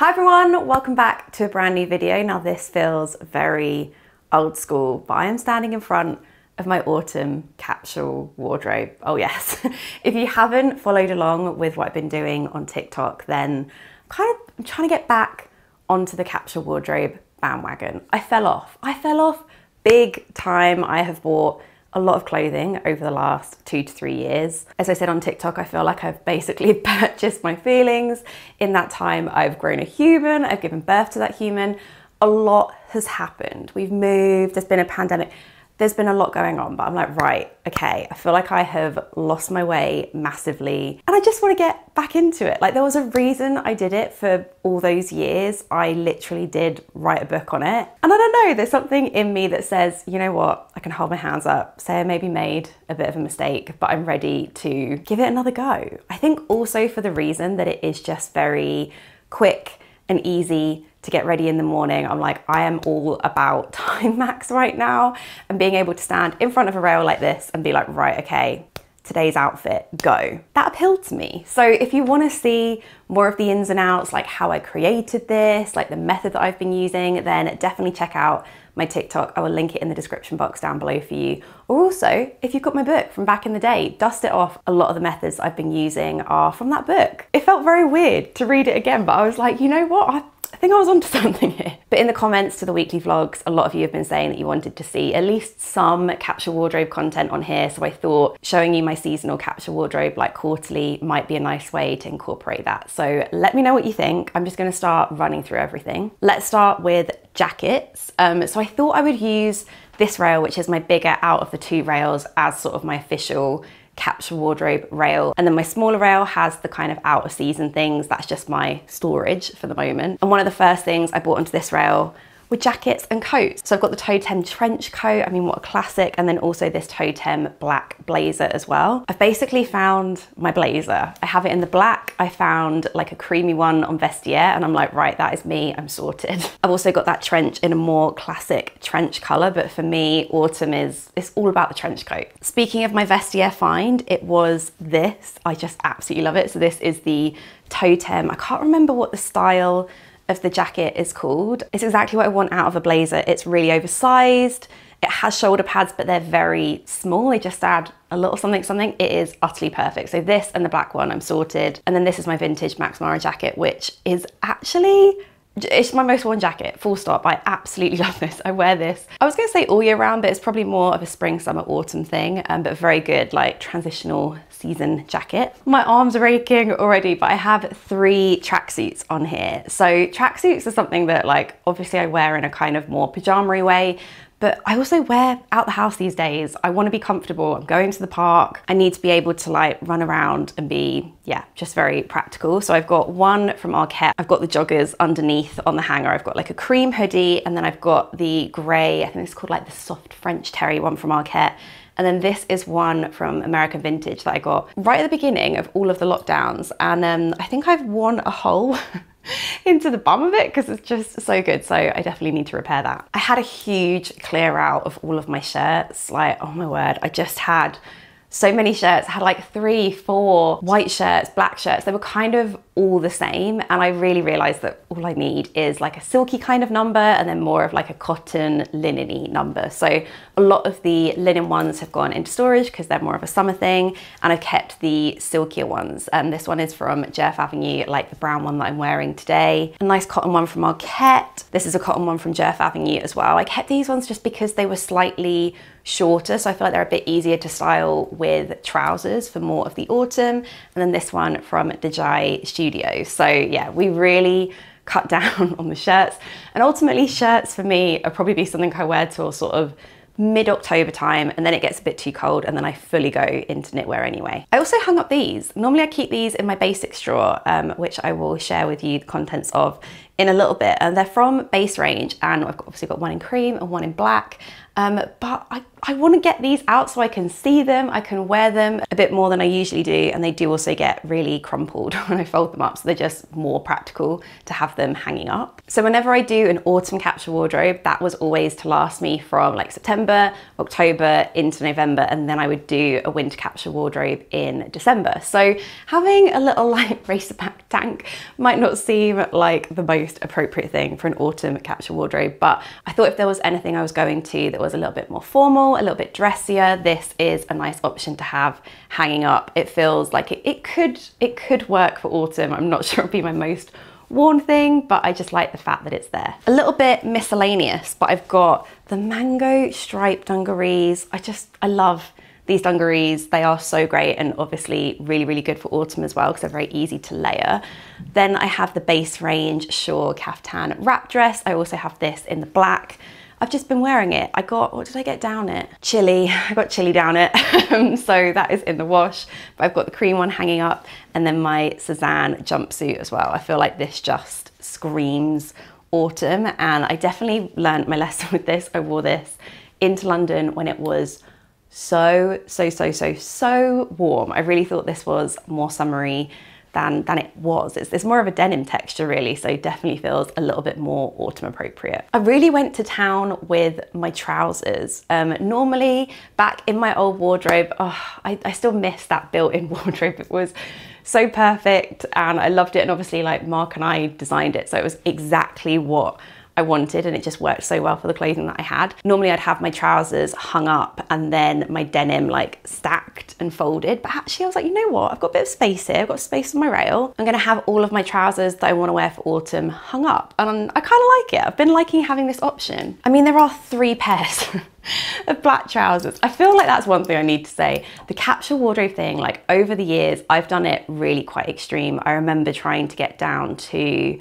Hi everyone, welcome back to a brand new video. Now this feels very old school, but I am standing in front of my autumn capsule wardrobe. Oh yes, if you haven't followed along with what I've been doing on TikTok, then kind of I'm trying to get back onto the capsule wardrobe bandwagon. I fell off. I fell off big time. I have bought a lot of clothing over the last two to three years. As I said on TikTok, I feel like I've basically purchased my feelings. In that time, I've grown a human, I've given birth to that human. A lot has happened. We've moved, there's been a pandemic there's been a lot going on, but I'm like, right, okay, I feel like I have lost my way massively and I just want to get back into it. Like, there was a reason I did it for all those years. I literally did write a book on it. And I don't know, there's something in me that says, you know what, I can hold my hands up, say I maybe made a bit of a mistake, but I'm ready to give it another go. I think also for the reason that it is just very quick and easy to get ready in the morning. I'm like, I am all about time max right now and being able to stand in front of a rail like this and be like, right, okay, today's outfit, go. That appealed to me. So if you wanna see more of the ins and outs, like how I created this, like the method that I've been using, then definitely check out my TikTok. I will link it in the description box down below for you. Or also, if you've got my book from back in the day, dust it off. A lot of the methods I've been using are from that book. It felt very weird to read it again, but I was like, you know what? I think I was onto something here. But in the comments to the weekly vlogs, a lot of you have been saying that you wanted to see at least some capsule wardrobe content on here. So I thought showing you my seasonal capsule wardrobe like quarterly might be a nice way to incorporate that. So let me know what you think. I'm just gonna start running through everything. Let's start with jackets. Um, so I thought I would use this rail, which is my bigger out of the two rails as sort of my official capsule wardrobe rail. And then my smaller rail has the kind of out of season things. That's just my storage for the moment. And one of the first things I bought onto this rail with jackets and coats. So I've got the Toteme trench coat, I mean what a classic, and then also this Toteme black blazer as well. I've basically found my blazer. I have it in the black, I found like a creamy one on Vestiaire and I'm like, right, that is me, I'm sorted. I've also got that trench in a more classic trench colour, but for me, autumn is, it's all about the trench coat. Speaking of my Vestiaire find, it was this, I just absolutely love it. So this is the Toteme, I can't remember what the style of the jacket is called. It's exactly what I want out of a blazer. It's really oversized. It has shoulder pads, but they're very small. They just add a little something, something. It is utterly perfect. So this and the black one, I'm sorted. And then this is my vintage Max Mara jacket, which is actually it's my most worn jacket, full stop. I absolutely love this. I wear this. I was gonna say all year round, but it's probably more of a spring, summer, autumn thing, um, but very good, like transitional season jacket. My arms are aching already, but I have three tracksuits on here. So tracksuits are something that like, obviously I wear in a kind of more pajama way, but I also wear out the house these days. I want to be comfortable. I'm going to the park. I need to be able to like run around and be, yeah, just very practical. So I've got one from Arket. I've got the joggers underneath on the hanger. I've got like a cream hoodie and then I've got the gray, I think it's called like the soft French terry one from Arket. And then this is one from American Vintage that I got right at the beginning of all of the lockdowns. And um, I think I've worn a hole into the bum of it because it's just so good. So I definitely need to repair that. I had a huge clear out of all of my shirts. Like, oh my word, I just had so many shirts. I had like three, four white shirts, black shirts. They were kind of all the same. And I really realized that all I need is like a silky kind of number and then more of like a cotton linen number. So a lot of the linen ones have gone into storage because they're more of a summer thing. And I've kept the silkier ones. And this one is from Djerf Avenue, like the brown one that I'm wearing today. A nice cotton one from Arket. This is a cotton one from Djerf Avenue as well. I kept these ones just because they were slightly shorter so I feel like they're a bit easier to style with trousers for more of the autumn and then this one from Deiji Studio so yeah we really cut down on the shirts and ultimately shirts for me are probably be something I wear till sort of mid-October time and then it gets a bit too cold and then I fully go into knitwear anyway. I also hung up these. Normally I keep these in my basics drawer, um, which I will share with you the contents of in a little bit and they're from Baserange and I've obviously got one in cream and one in black. Um, but I, I want to get these out so I can see them, I can wear them a bit more than I usually do, and they do also get really crumpled when I fold them up, so they're just more practical to have them hanging up. So whenever I do an autumn capsule wardrobe, that was always to last me from like September, October into November, and then I would do a winter capsule wardrobe in December. So having a little like racerback tank might not seem like the most appropriate thing for an autumn capsule wardrobe, but I thought if there was anything I was going to that was a little bit more formal, a little bit dressier, this is a nice option to have hanging up. It feels like it, it could it could work for autumn. I'm not sure it'd be my most worn thing, but I just like the fact that it's there. A little bit miscellaneous, but I've got the mango striped dungarees. I just, I love these dungarees. They are so great and obviously really, really good for autumn as well because they're very easy to layer. Then I have the Baserange Shore Kaftan wrap dress. I also have this in the black. I've just been wearing it. I got, what did I get down it? Chili, I got chili down it. so that is in the wash, but I've got the cream one hanging up and then my Sézane jumpsuit as well. I feel like this just screams autumn and I definitely learned my lesson with this. I wore this into London when it was so, so, so, so, so warm. I really thought this was more summery than, than it was. It's, it's more of a denim texture really, so definitely feels a little bit more autumn appropriate. I really went to town with my trousers. Um, normally back in my old wardrobe, oh, I, I still miss that built-in wardrobe. It was so perfect and I loved it. And obviously like Mark and I designed it, so it was exactly what I wanted and it just worked so well for the clothing that I had. Normally I'd have my trousers hung up and then my denim like stacked and folded, but actually I was like, you know what, I've got a bit of space here, I've got space on my rail. I'm gonna have all of my trousers that I wanna wear for autumn hung up and I kinda like it. I've been liking having this option. I mean, there are three pairs of black trousers. I feel like that's one thing I need to say. The capsule wardrobe thing, like over the years, I've done it really quite extreme. I remember trying to get down to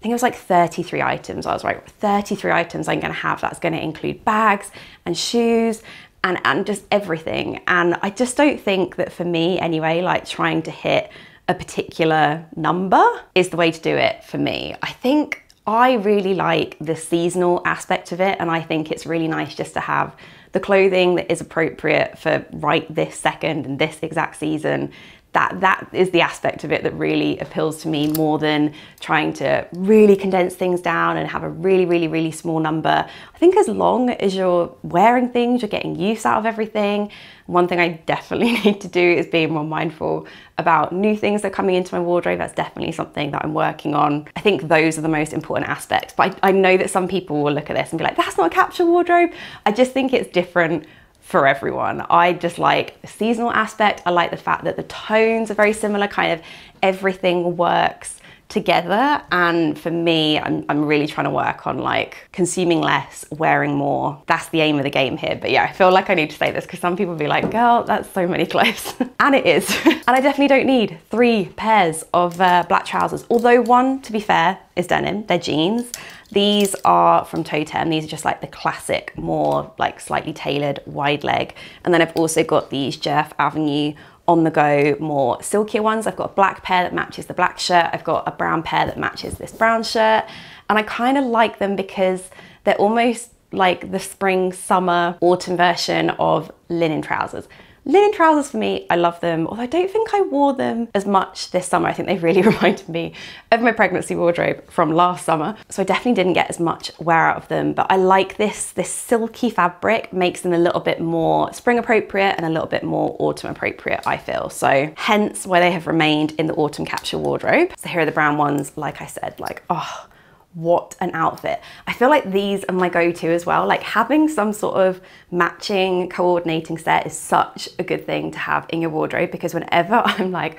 I think it was like 33 items. I was like, 33 items I'm gonna have. That's gonna include bags and shoes and, and just everything. And I just don't think that for me anyway, like trying to hit a particular number is the way to do it for me. I think I really like the seasonal aspect of it and I think it's really nice just to have the clothing that is appropriate for right this second and this exact season that that is the aspect of it that really appeals to me more than trying to really condense things down and have a really really really small number. I think as long as you're wearing things you're getting use out of everything one thing i definitely need to do is be more mindful about new things that are coming into my wardrobe. That's definitely something that i'm working on. I think those are the most important aspects but i, I know that some people will look at this and be like that's not a capsule wardrobe. I just think it's different for everyone. I just like the seasonal aspect. I like the fact that the tones are very similar, kind of everything works together. And for me, I'm, I'm really trying to work on like consuming less, wearing more. That's the aim of the game here. But yeah, I feel like I need to say this because some people be like, girl, that's so many clothes. and it is. and I definitely don't need three pairs of uh, black trousers. Although one, to be fair, is denim, they're jeans. These are from Toteme. These are just like the classic, more like slightly tailored wide leg. And then I've also got these Djerf Avenue on the go, more silkier ones. I've got a black pair that matches the black shirt. I've got a brown pair that matches this brown shirt. And I kind of like them because they're almost like the spring, summer, autumn version of linen trousers. Linen trousers for me, I love them, although I don't think I wore them as much this summer. I think they really reminded me of my pregnancy wardrobe from last summer. So I definitely didn't get as much wear out of them, but I like this, this silky fabric makes them a little bit more spring appropriate and a little bit more autumn appropriate, I feel. So hence why they have remained in the autumn capsule wardrobe. So here are the brown ones, like I said, like, oh, what an outfit. I feel like these are my go-to as well. Like having some sort of matching coordinating set is such a good thing to have in your wardrobe because whenever I'm like,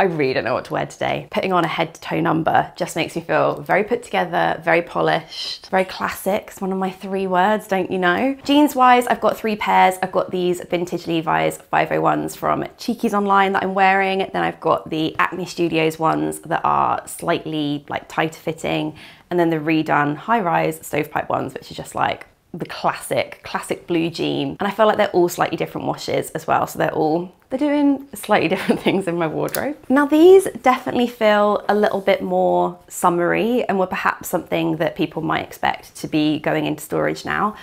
I really don't know what to wear today. Putting on a head to toe number just makes me feel very put together, very polished, very classic. It's one of my three words, don't you know? Jeans wise, I've got three pairs. I've got these vintage Levi's 501s from Cheekies Online that I'm wearing. Then I've got the Acne Studios ones that are slightly like tighter fitting. And then the RE/DONE high rise stovepipe ones, which are just like the classic, classic blue jean. And I feel like they're all slightly different washes as well. So they're all, they're doing slightly different things in my wardrobe. Now these definitely feel a little bit more summery and were perhaps something that people might expect to be going into storage now.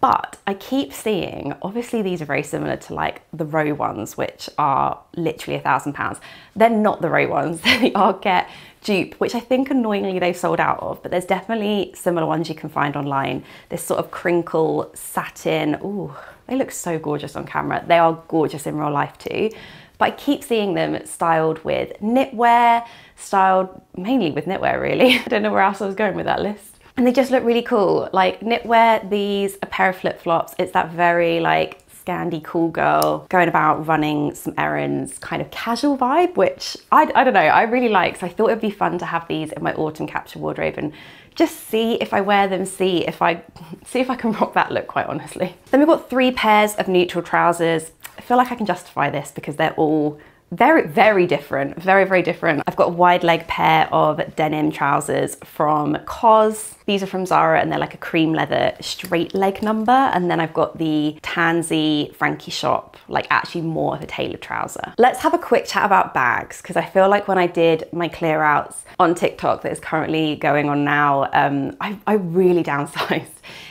But I keep seeing, obviously these are very similar to like the Row ones, which are literally a thousand pounds. They're not the Row ones, they're the Arket dupe, which I think annoyingly they've sold out of, but there's definitely similar ones you can find online. This sort of crinkle satin, ooh, they look so gorgeous on camera. They are gorgeous in real life too. But I keep seeing them styled with knitwear, styled mainly with knitwear really. I don't know where else I was going with that list and they just look really cool. Like knitwear, these, a pair of flip-flops, it's that very like Scandi cool girl going about running some errands kind of casual vibe, which I, I don't know, I really like. So I thought it'd be fun to have these in my autumn capsule wardrobe and just see if I wear them, see if I see if I can rock that look quite honestly. Then we've got three pairs of neutral trousers. I feel like I can justify this because they're all very, very different, very, very different. I've got a wide leg pair of denim trousers from COS. These are from Zara and they're like a cream leather straight leg number. And then I've got the Tansy Frankie Shop, like actually more of a tailored trouser. Let's have a quick chat about bags because I feel like when I did my clear outs on TikTok that is currently going on now, um, I, I really downsized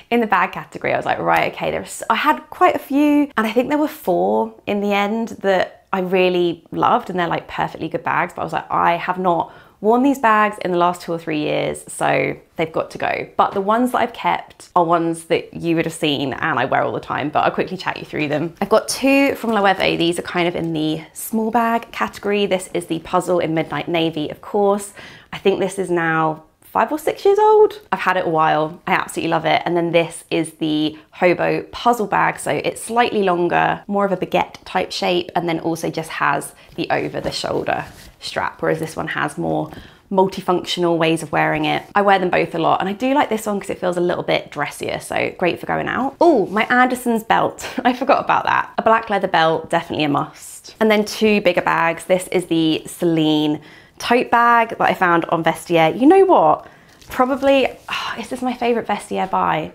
in the bag category, I was like, right, okay, there's, I had quite a few, and I think there were four in the end that I really loved and they're like perfectly good bags, but I was like, I have not worn these bags in the last two or three years, so they've got to go. But the ones that I've kept are ones that you would have seen and I wear all the time, but I'll quickly chat you through them. I've got two from Loewe. These are kind of in the small bag category. This is the Puzzle in Midnight Navy, of course. I think this is now five or six years old. I've had it a while. I absolutely love it. And then this is the Hobo puzzle bag. So it's slightly longer, more of a baguette type shape, and then also just has the over the shoulder strap, whereas this one has more multifunctional ways of wearing it. I wear them both a lot and I do like this one because it feels a little bit dressier, so great for going out. Oh, my Anderson's belt. I forgot about that. A black leather belt, definitely a must. And then two bigger bags. This is the Celine tote bag that I found on Vestiaire. You know what? Probably, oh, is this my favorite Vestiaire buy?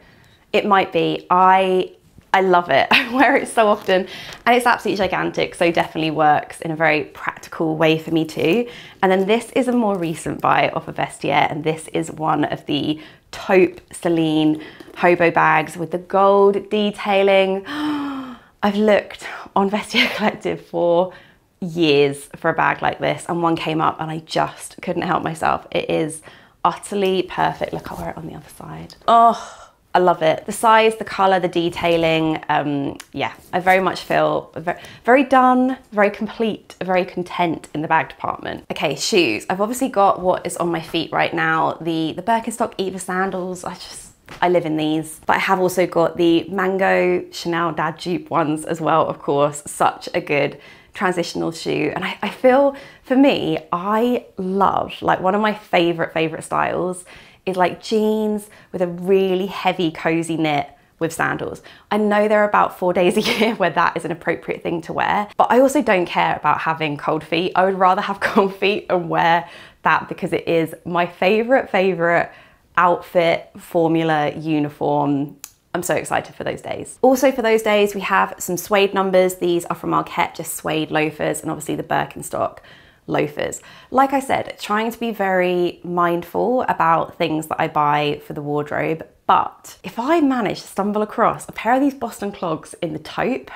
It might be. I I love it. I wear it so often and it's absolutely gigantic, so definitely works in a very practical way for me too. And then this is a more recent buy off of Vestiaire and this is one of the taupe Celine hobo bags with the gold detailing. I've looked on Vestiaire Collective for years for a bag like this and one came up and I just couldn't help myself. It is utterly perfect. Look, I'll wear it on the other side. Oh, I love it. The size, the color, the detailing. Um, yeah, I very much feel very, very done, very complete, very content in the bag department. Okay, shoes. I've obviously got what is on my feet right now. The, the Birkenstock Eva sandals. I just, I live in these. But I have also got the Mango Chanel Dad Dupe ones as well, of course. Such a good transitional shoe. And I, I feel, for me, I love, like one of my favorite, favorite styles is like jeans with a really heavy, cozy knit with sandals. I know there are about four days a year where that is an appropriate thing to wear, but I also don't care about having cold feet. I would rather have cold feet and wear that because it is my favorite, favorite outfit, formula, uniform, I'm so excited for those days. Also for those days, we have some suede numbers. These are from Arket, just suede loafers, and obviously the Birkenstock loafers. Like I said, trying to be very mindful about things that I buy for the wardrobe, but if I manage to stumble across a pair of these Boston clogs in the taupe,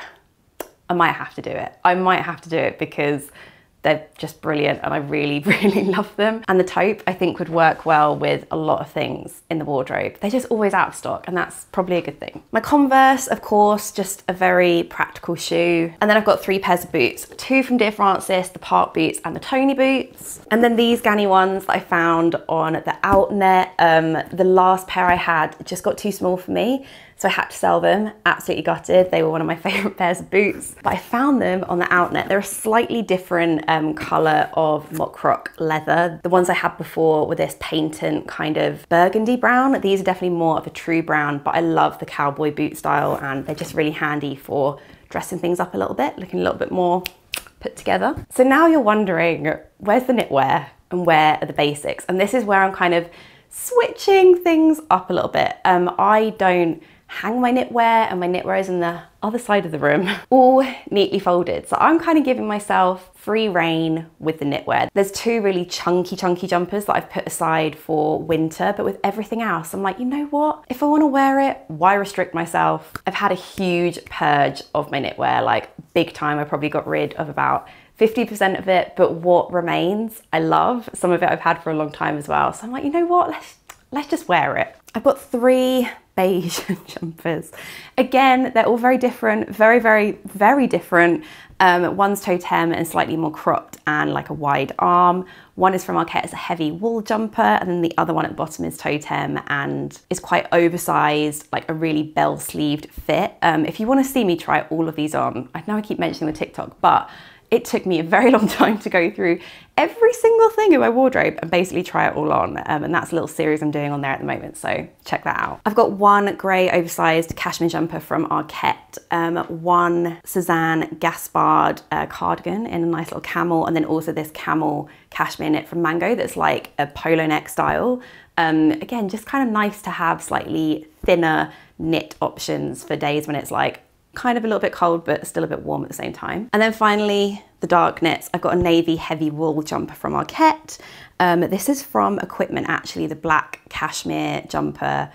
I might have to do it. I might have to do it because they're just brilliant and I really, really love them. And the taupe I think would work well with a lot of things in the wardrobe. They're just always out of stock and that's probably a good thing. My Converse, of course, just a very practical shoe. And then I've got three pairs of boots, two from Dear Frances, the Park boots and the Tony boots. And then these Ganni ones that I found on the Outnet. Um, the last pair I had just got too small for me. So I had to sell them, absolutely gutted. They were one of my favorite pairs of boots. But I found them on the Outnet. They're a slightly different um, color of mock croc leather. The ones I had before were this patent kind of burgundy brown. These are definitely more of a true brown, but I love the cowboy boot style and they're just really handy for dressing things up a little bit, looking a little bit more put together. So now you're wondering, where's the knitwear and where are the basics? And this is where I'm kind of switching things up a little bit. Um, I don't hang my knitwear and my knitwear is in the other side of the room, all neatly folded. So I'm kind of giving myself free reign with the knitwear. There's two really chunky, chunky jumpers that I've put aside for winter, but with everything else, I'm like, you know what? If I wanna wear it, why restrict myself? I've had a huge purge of my knitwear, like big time. I probably got rid of about 50% of it, but what remains, I love. Some of it I've had for a long time as well. So I'm like, you know what? Let's, let's just wear it. I've got three beige jumpers. Again, they're all very different, very, very, very different. Um, one's Toteme and slightly more cropped and like a wide arm. One is from Arket, it's a heavy wool jumper, and then the other one at the bottom is Toteme and is quite oversized, like a really bell sleeved fit. Um, if you wanna see me try all of these on, I know I keep mentioning the TikTok, but it took me a very long time to go through every single thing in my wardrobe and basically try it all on. Um, and that's a little series I'm doing on there at the moment, so check that out. I've got one grey oversized cashmere jumper from Arket, um, one Sézane Gaspard uh, cardigan in a nice little camel, and then also this camel cashmere knit from Mango that's like a polo neck style. Um, again, just kind of nice to have slightly thinner knit options for days when it's like kind of a little bit cold, but still a bit warm at the same time. And then finally, the dark knits. I've got a navy heavy wool jumper from Arket. Um, this is from Equipment actually, the black cashmere jumper.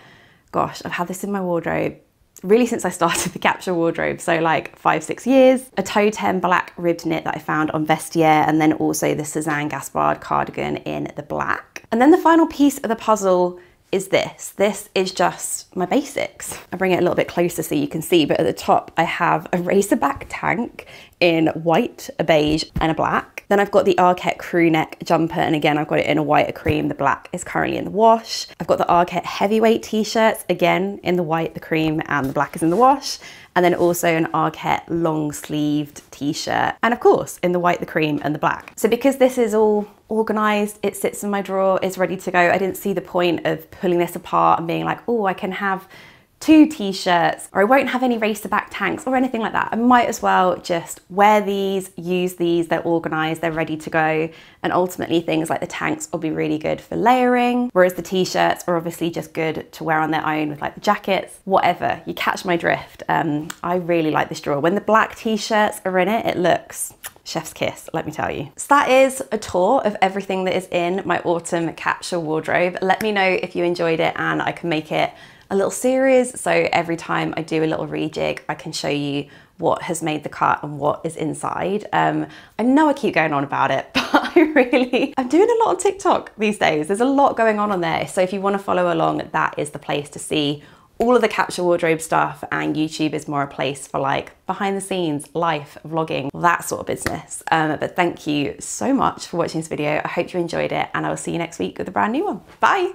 Gosh, I've had this in my wardrobe really since I started the capsule wardrobe, so like five, six years. A Toteme black ribbed knit that I found on Vestiaire, and then also the Sezane Gaspard cardigan in the black. And then the final piece of the puzzle is this. This is just my basics. I bring it a little bit closer so you can see, but at the top I have a racerback tank in white, a beige and a black. Then I've got the Arket crew neck jumper and again I've got it in a white, a cream, the black is currently in the wash. I've got the Arket heavyweight t-shirts, again in the white, the cream and the black is in the wash. And then also an Arket long sleeved t-shirt. And of course in the white, the cream and the black. So because this is all organized, it sits in my drawer, it's ready to go. I didn't see the point of pulling this apart and being like, oh, I can have two t-shirts or I won't have any racerback tanks or anything like that. I might as well just wear these, use these, they're organized, they're ready to go. And ultimately things like the tanks will be really good for layering, whereas the t-shirts are obviously just good to wear on their own with like the jackets, whatever, you catch my drift. Um, I really like this drawer. When the black t-shirts are in it, it looks chef's kiss, let me tell you. So that is a tour of everything that is in my autumn capsule wardrobe. Let me know if you enjoyed it and I can make it a little series. So every time I do a little rejig, I can show you what has made the cut and what is inside. Um, I know I keep going on about it, but I really, I'm doing a lot on TikTok these days. There's a lot going on on there. So if you wanna follow along, that is the place to see all of the capsule wardrobe stuff and YouTube is more a place for like behind the scenes, life, vlogging, that sort of business. Um, but thank you so much for watching this video. I hope you enjoyed it and I will see you next week with a brand new one. Bye.